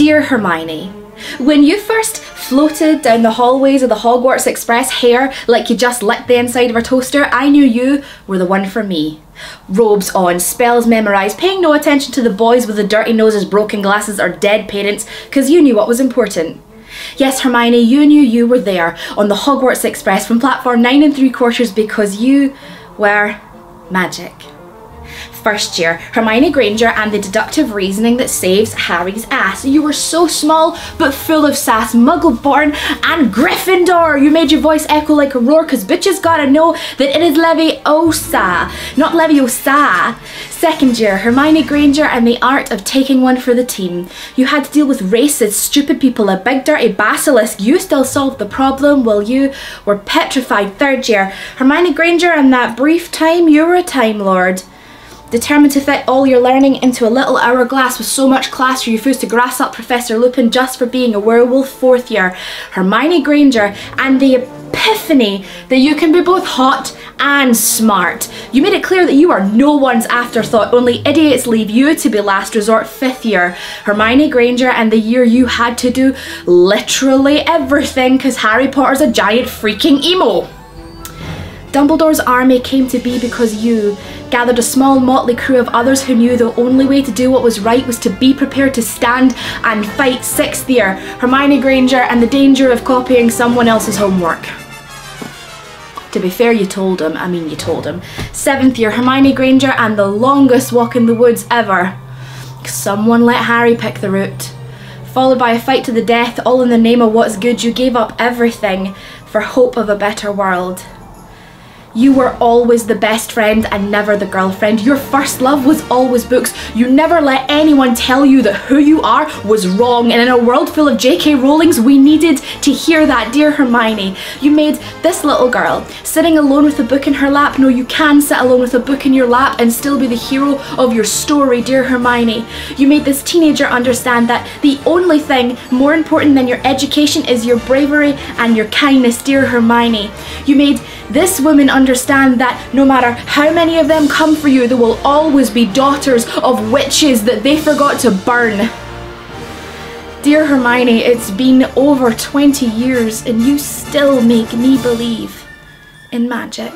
Dear Hermione, when you first floated down the hallways of the Hogwarts Express hair like you just licked the inside of a toaster, I knew you were the one for me. Robes on, spells memorised, paying no attention to the boys with the dirty noses, broken glasses, or dead parents, because you knew what was important. Yes, Hermione, you knew you were there on the Hogwarts Express from platform 9 and 3 quarters because you were magic first year, Hermione Granger and the deductive reasoning that saves Harry's ass. You were so small, but full of sass, muggle-born and Gryffindor. You made your voice echo like a roar, cause bitches gotta know that it is Leviosa, not Leviosa. Second year, Hermione Granger and the art of taking one for the team. You had to deal with racist, stupid people, a big dirty basilisk. You still solved the problem while you were petrified. Third year, Hermione Granger and that brief time you were a Time Lord. Determined to fit all your learning into a little hourglass with so much class you refused to grass up Professor Lupin just for being a werewolf fourth year, Hermione Granger, and the epiphany that you can be both hot and smart. You made it clear that you are no one's afterthought, only idiots leave you to be last resort fifth year. Hermione Granger and the year you had to do literally everything because Harry Potter's a giant freaking emo. Dumbledore's army came to be because you gathered a small motley crew of others who knew the only way to do what was right was to be prepared to stand and fight sixth year, Hermione Granger and the danger of copying someone else's homework. To be fair, you told him. I mean, you told him. Seventh year, Hermione Granger and the longest walk in the woods ever. Someone let Harry pick the route. Followed by a fight to the death, all in the name of what's good, you gave up everything for hope of a better world. You were always the best friend and never the girlfriend. Your first love was always books. You never let anyone tell you that who you are was wrong. And in a world full of J.K. Rowlings, we needed to hear that, dear Hermione. You made this little girl sitting alone with a book in her lap. No, you can sit alone with a book in your lap and still be the hero of your story, dear Hermione. You made this teenager understand that the only thing more important than your education is your bravery and your kindness, dear Hermione. You made this woman understand that no matter how many of them come for you, there will always be daughters of witches that they forgot to burn. Dear Hermione, it's been over 20 years and you still make me believe in magic.